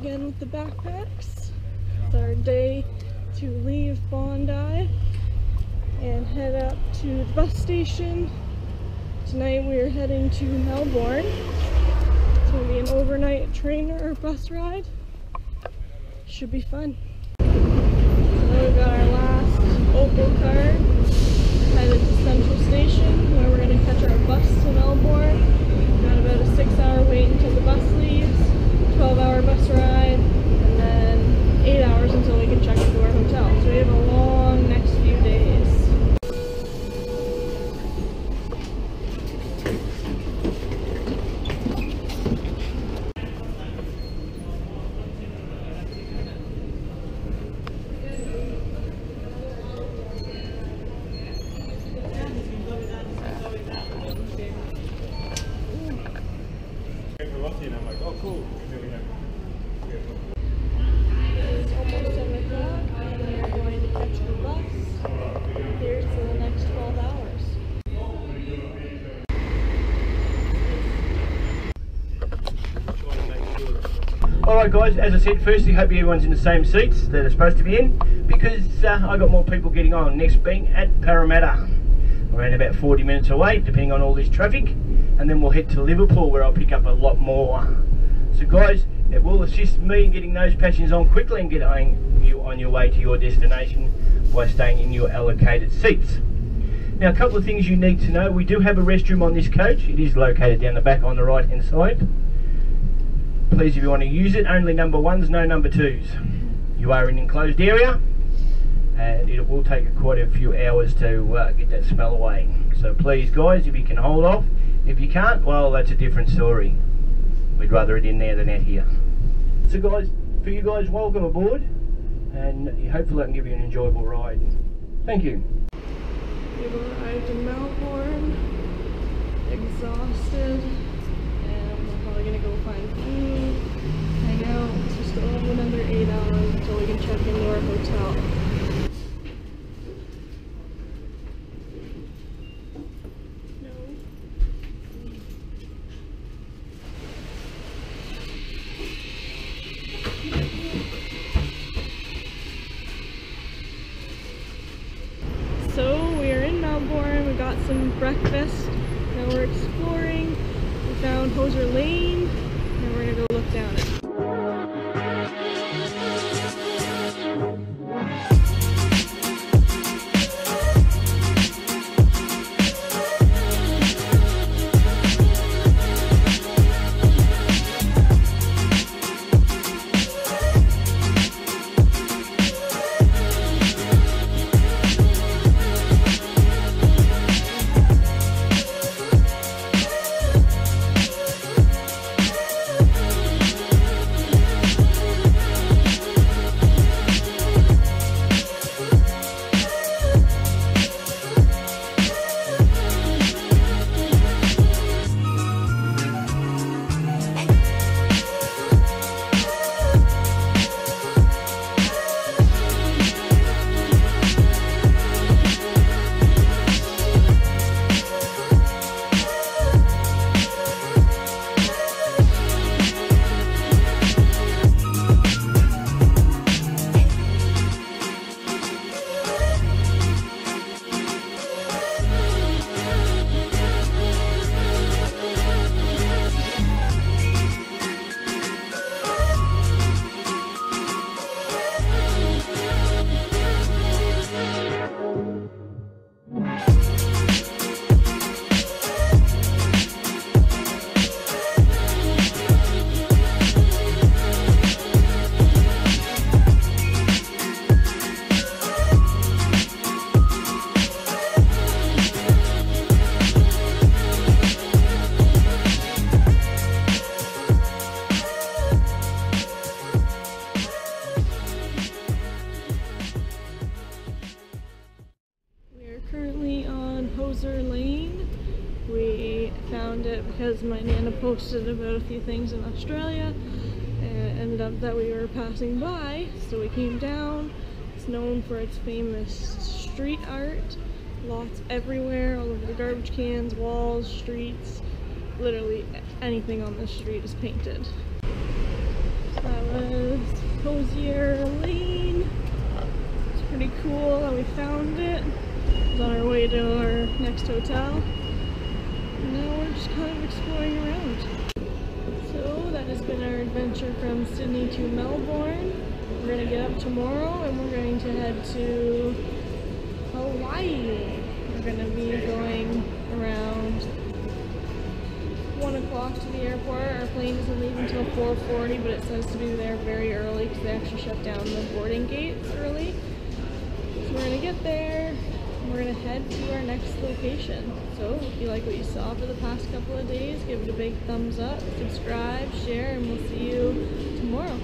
Again with the backpacks. It's our day to leave Bondi and head up to the bus station. Tonight we are heading to Melbourne. It's going to be an overnight train or bus ride. Should be fun. So we got our last Opal card. Headed to Central Station where we're going to catch our bus to Melbourne. Got about a six hour wait until the bus leaves. 12 hour bus ride, and then 8 hours until we can check into our hotel. So we have a long next few days. And I'm like, oh, cool. And then we have, we have It's almost 7 o'clock, and we are going to catch the bus here for the next 12 hours. Alright guys, as I said, firstly hope everyone's in the same seats that they're supposed to be in because uh, I got more people getting on. Next being at Parramatta. We're about 40 minutes away, depending on all this traffic, and then we'll head to Liverpool where I'll pick up a lot more. So guys, it will assist me in getting those passengers on quickly and getting you on your way to your destination by staying in your allocated seats. Now a couple of things you need to know. We do have a restroom on this coach. It is located down the back on the right hand side please if you want to use it only number ones no number twos. You are in an enclosed area and it will take quite a few hours to uh, get that smell away. So please guys if you can hold off. If you can't well that's a different story. We'd rather it in there than out here. So guys for you guys welcome aboard and hopefully I can give you an enjoyable ride. Thank you. We've arrived in Melbourne, exhausted, and we're probably gonna go find food, hang out. So still have another eight until we can check into our hotel. No. So we are in Melbourne, we got some breakfast, now we're exploring. We found Hosier Lane, and we're gonna go look down it. Because my nana posted about a few things in Australia uh, and it ended up that we were passing by, so we came down. It's known for its famous street art. Lots everywhere, all over the garbage cans, walls, streets. Literally anything on the street is painted. So that was Hosier Lane. It's pretty cool that we found it. On our way to our next hotel. Now we're just kind of exploring around. So that has been our adventure from Sydney to Melbourne. We're gonna get up tomorrow and we're going to head to Hawaii. We're gonna be going around one o'clock to the airport. Our plane doesn't leave until 4:40, but it says to be there very early because they actually shut down the boarding gates early. So we're gonna get there. We're gonna head to our next location. So if you like what you saw for the past couple of days, give it a big thumbs up, subscribe, share, and we'll see you tomorrow.